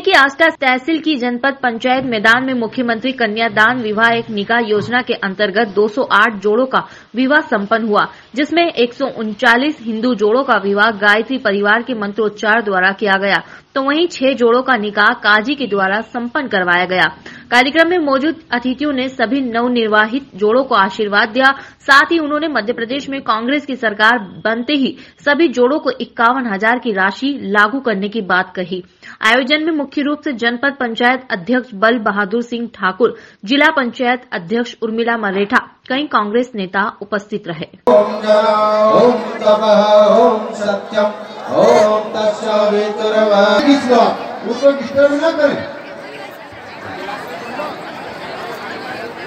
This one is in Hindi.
की आस्था तहसील की जनपद पंचायत मैदान में मुख्यमंत्री कन्या दान विवाह एक निकाह योजना के अंतर्गत 208 जोड़ों का विवाह संपन्न हुआ, जिसमें एक हिंदू जोड़ों का विवाह गायत्री परिवार के मंत्रोच्चार द्वारा किया गया। तो वहीं छह जोड़ों का निकाह काजी के द्वारा संपन्न करवाया गया। कार्यक्रम में मौजूद अतिथियों ने सभी नवनिर्वाहित जोड़ों को आशीर्वाद दिया। साथ ही उन्होंने मध्य प्रदेश में कांग्रेस की सरकार बनते ही सभी जोड़ों को इक्यावन हज़ार की राशि लागू करने की बात कही। आयोजन में मुख्य रूप से जनपद पंचायत अध्यक्ष बल बहादुर सिंह ठाकुर जिला पंचायत अध्यक्ष उर्मिला मरेठा कई कांग्रेस नेता उपस्थित रहे। ओम ओम सत्यम ओम उसको डिस्टर्ब ना करें।